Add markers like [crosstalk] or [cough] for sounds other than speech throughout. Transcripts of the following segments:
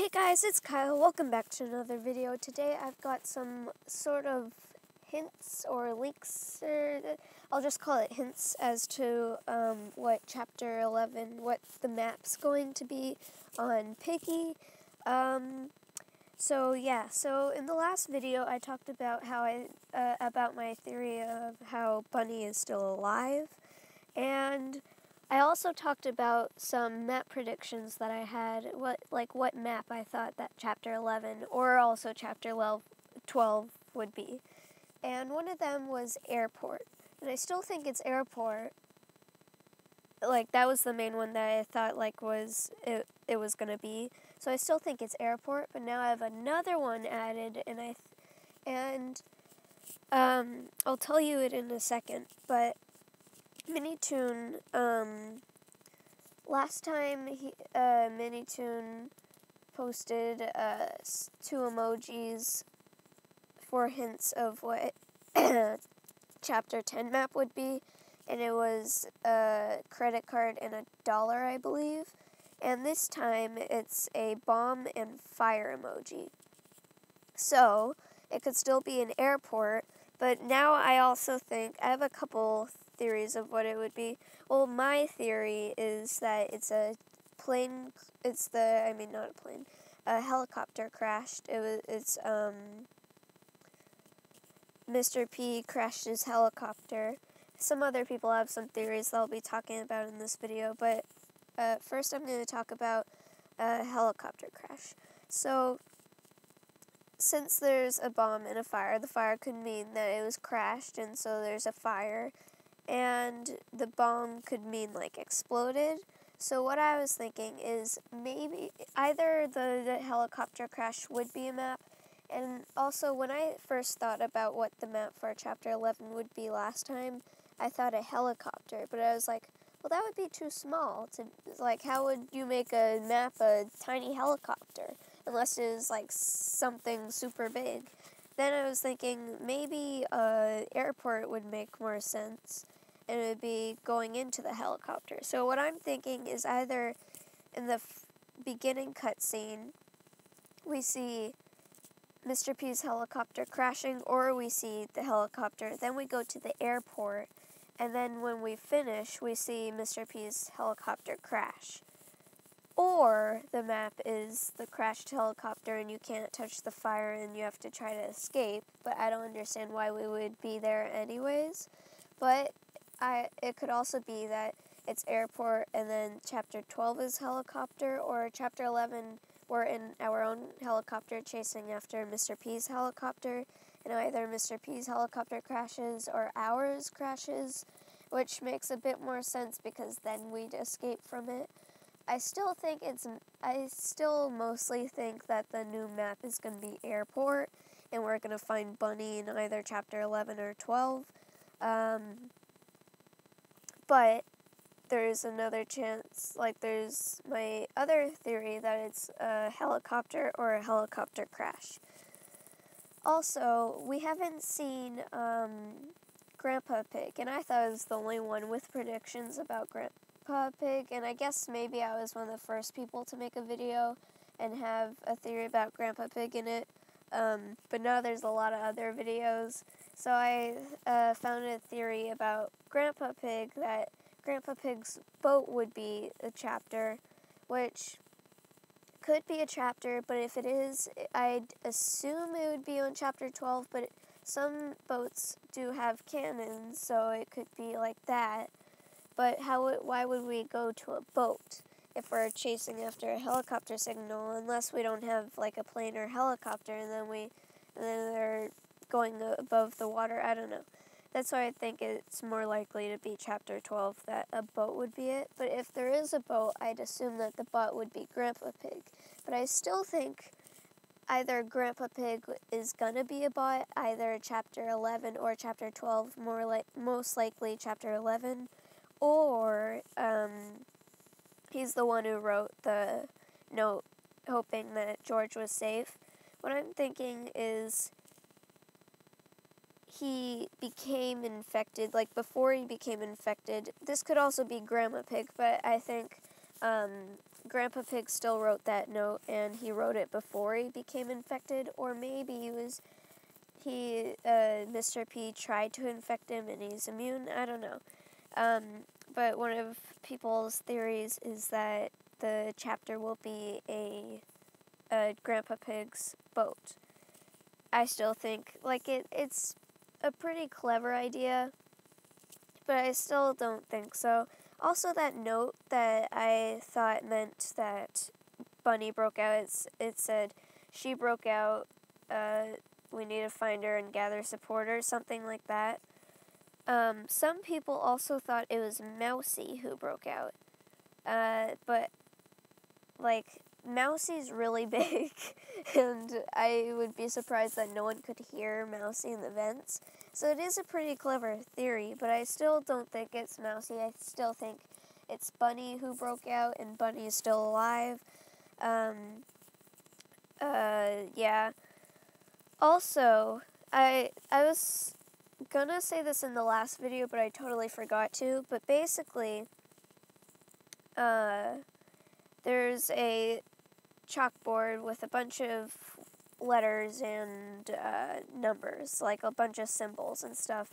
Hey guys, it's Kyle. Welcome back to another video. Today I've got some sort of hints or links, or I'll just call it hints as to um, what chapter 11, what the map's going to be on Piggy. Um, so yeah, so in the last video I talked about how I, uh, about my theory of how Bunny is still alive, and I also talked about some map predictions that I had, what like what map I thought that chapter 11 or also chapter 12 would be. And one of them was airport. And I still think it's airport. Like that was the main one that I thought like was it it was going to be. So I still think it's airport, but now I have another one added and I th- and um I'll tell you it in a second, but Minitoon, um, last time he, uh, Minitoon posted uh, two emojis for hints of what [coughs] chapter 10 map would be, and it was a credit card and a dollar, I believe. And this time it's a bomb and fire emoji. So it could still be an airport, but now I also think I have a couple theories of what it would be. Well, my theory is that it's a plane. It's the I mean not a plane, a helicopter crashed. It was it's um. Mr. P crashed his helicopter. Some other people have some theories that I'll be talking about in this video, but uh, first I'm going to talk about a helicopter crash. So, since there's a bomb and a fire, the fire could mean that it was crashed, and so there's a fire, and the bomb could mean like exploded. So what I was thinking is maybe either the, the helicopter crash would be a map, and also when I first thought about what the map for chapter 11 would be last time, I thought a helicopter, but I was like, well that would be too small to like how would you make a map a tiny helicopter unless it is like something super big. Then I was thinking maybe a airport would make more sense it would be going into the helicopter. So what I'm thinking is either in the beginning cutscene, we see Mr. P's helicopter crashing, or we see the helicopter. Then we go to the airport, and then when we finish, we see Mr. P's helicopter crash. Or the map is the crashed helicopter and you can't touch the fire and you have to try to escape, but I don't understand why we would be there anyways. But I it could also be that it's airport and then chapter 12 is helicopter or chapter 11 we're in our own helicopter chasing after Mr. P's helicopter and either Mr. P's helicopter crashes or ours crashes which makes a bit more sense because then we'd escape from it. I still think it's I still mostly think that the new map is going to be airport and we're going to find Bunny in either chapter 11 or 12. Um, but there's another chance, like there's my other theory that it's a helicopter or a helicopter crash. Also, we haven't seen um, Grandpa Pig, and I thought I was the only one with predictions about Grandpa Pig, and I guess maybe I was one of the first people to make a video and have a theory about Grandpa Pig in it. Um, but now there's a lot of other videos. So I uh, found a theory about Grandpa Pig that Grandpa Pig's boat would be a chapter, which could be a chapter, but if it is, I'd assume it would be on chapter 12, but some boats do have cannons, so it could be like that. But how why would we go to a boat if we're chasing after a helicopter signal unless we don't have like a plane or helicopter and then we and then they're going above the water? I don't know. That's why I think it's more likely to be chapter 12 that a boat would be it. But if there is a boat, I'd assume that the boat would be Grandpa Pig. But I still think either Grandpa Pig is gonna be a bot, either chapter 11 or chapter 12, more like most likely chapter 11, or um, he's the one who wrote the note hoping that George was safe. What I'm thinking is he became infected, like before he became infected. This could also be Grandma Pig, but I think um, Grandpa Pig still wrote that note, and he wrote it before he became infected, or maybe he was he uh, Mr. P tried to infect him and he's immune. I don't know. Um, but one of people's theories is that the chapter will be a, a Grandpa Pig's boat. I still think like it. It's a pretty clever idea, but I still don't think so. Also, that note that I thought meant that Bunny broke out. It's, it said she broke out. Uh, we need to find her and gather support or something like that. Um, some people also thought it was Mousy who broke out. Uh, but, like, Mousy's really [laughs] big, and I would be surprised that no one could hear Mousy in the vents. So it is a pretty clever theory, but I still don't think it's Mousy. I still think it's Bunny who broke out, and Bunny is still alive. Um, uh, yeah. Also, I I was gonna say this in the last video, but I totally forgot to. But basically, uh, there's a chalkboard with a bunch of letters and uh, numbers, like a bunch of symbols and stuff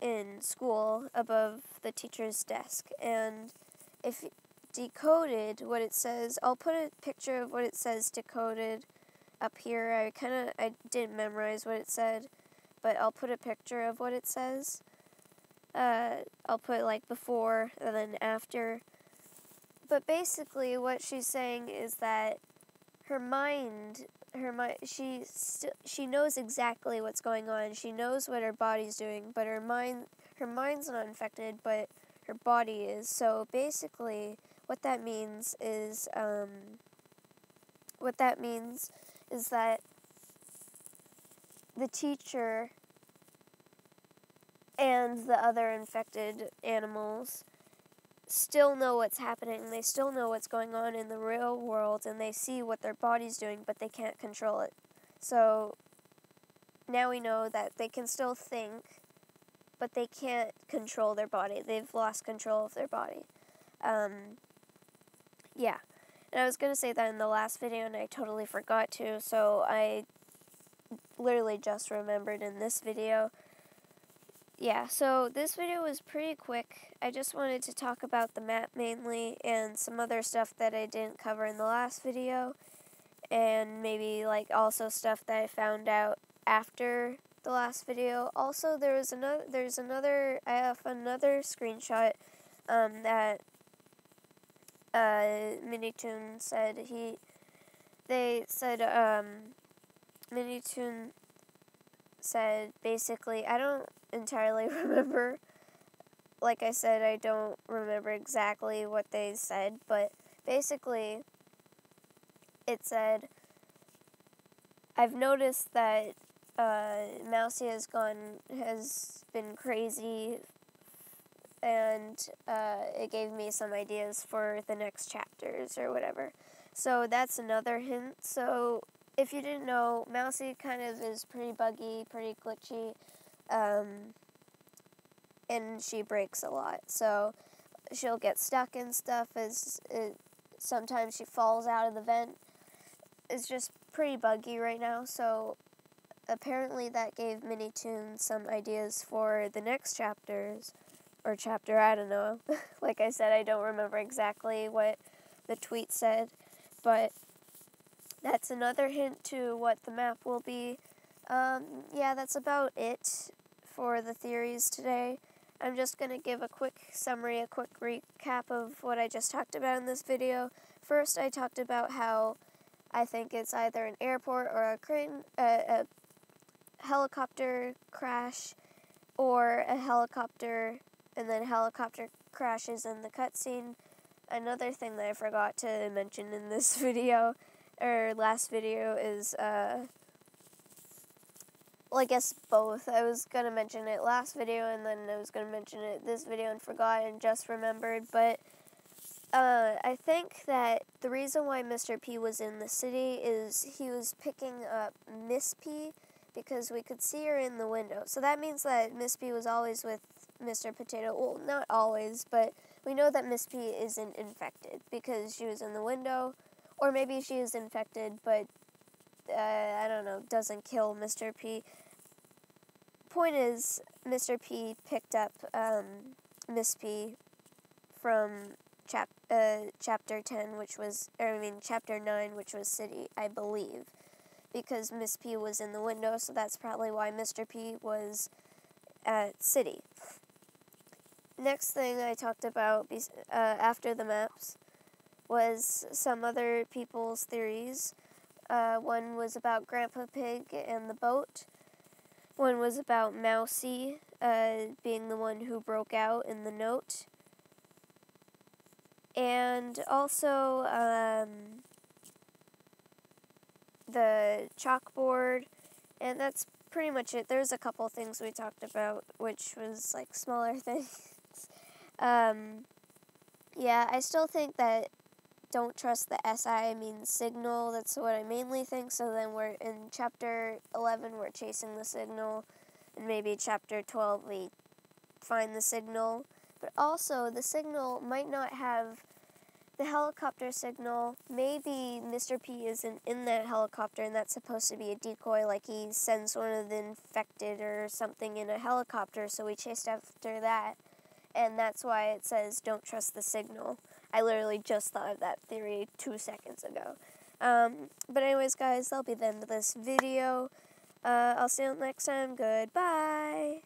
in school above the teacher's desk. And if decoded what it says, I'll put a picture of what it says decoded up here. I kind of I didn't memorize what it said, but I'll put a picture of what it says. Uh, I'll put like before and then after. But basically, what she's saying is that her mind, her mind, she st- she knows exactly what's going on. She knows what her body's doing, but her mind, her mind's not infected, but her body is. So basically, what that means is, um, what that means is that the teacher and the other infected animals still know what's happening. They still know what's going on in the real world and they see what their body's doing, but they can't control it. So now we know that they can still think, but they can't control their body. They've lost control of their body. Um, yeah. And I was going to say that in the last video and I totally forgot to, so I literally just remembered in this video. Yeah, so this video was pretty quick. I just wanted to talk about the map mainly and some other stuff that I didn't cover in the last video. And maybe like also stuff that I found out after the last video. Also, there was another. There's another. I have another screenshot um, that uh, Minitoon said he, they said, um, Minitoon said basically, I don't entirely [laughs] remember. Like I said, I don't remember exactly what they said, but basically, it said, I've noticed that uh, Mousy has gone, has been crazy and uh, it gave me some ideas for the next chapters or whatever. So that's another hint. So if you didn't know, Mousy kind of is pretty buggy, pretty glitchy, um, and she breaks a lot. So she'll get stuck in stuff. As it, sometimes she falls out of the vent. It's just pretty buggy right now. So apparently that gave Minitoon some ideas for the next chapters or chapter, I don't know. [laughs] like I said, I don't remember exactly what the tweet said, but that's another hint to what the map will be. Um, yeah, that's about it for the theories today. I'm just going to give a quick summary, a quick recap of what I just talked about in this video. First, I talked about how I think it's either an airport or a crane, a helicopter crash, or a helicopter and then helicopter crashes in the cutscene. Another thing that I forgot to mention in this [laughs] video, or last video, is, uh, well, I guess both. I was going to mention it last video, and then I was going to mention it this video and forgot and just remembered, but uh, I think that the reason why Mr. P was in the city is he was picking up Miss P because we could see her in the window. So that means that Miss P was always with Mr. Potato. Well, not always, but we know that Miss P isn't infected because she was in the window, or maybe she is infected, but uh, I don't know, doesn't kill Mr. P. Point is, Mr. P picked up um, Miss P from chap uh, chapter ten, which was, I mean chapter nine, which was City, I believe, because Miss P was in the window, so that's probably why Mr. P was at City. Next thing I talked about uh, after the maps was some other people's theories. Uh, one was about Grandpa Pig and the boat. One was about Mousy uh, being the one who broke out in the note. And also um, the chalkboard. And that's pretty much it. There's a couple things we talked about, which was like smaller [laughs] things. um, yeah, I still think that don't trust the SI means signal. That's what I mainly think. So then we're in chapter 11, we're chasing the signal. And maybe chapter 12, we find the signal. But also, the signal might not have the helicopter signal. Maybe Mr. P isn't in that helicopter and that's supposed to be a decoy, like he sends one of the infected or something in a helicopter. So we chased after that. And that's why it says don't trust the signal. I literally just thought of that theory two seconds ago. Um, but anyways, guys, that'll be the end of this video. Uh, I'll see you next time. Goodbye.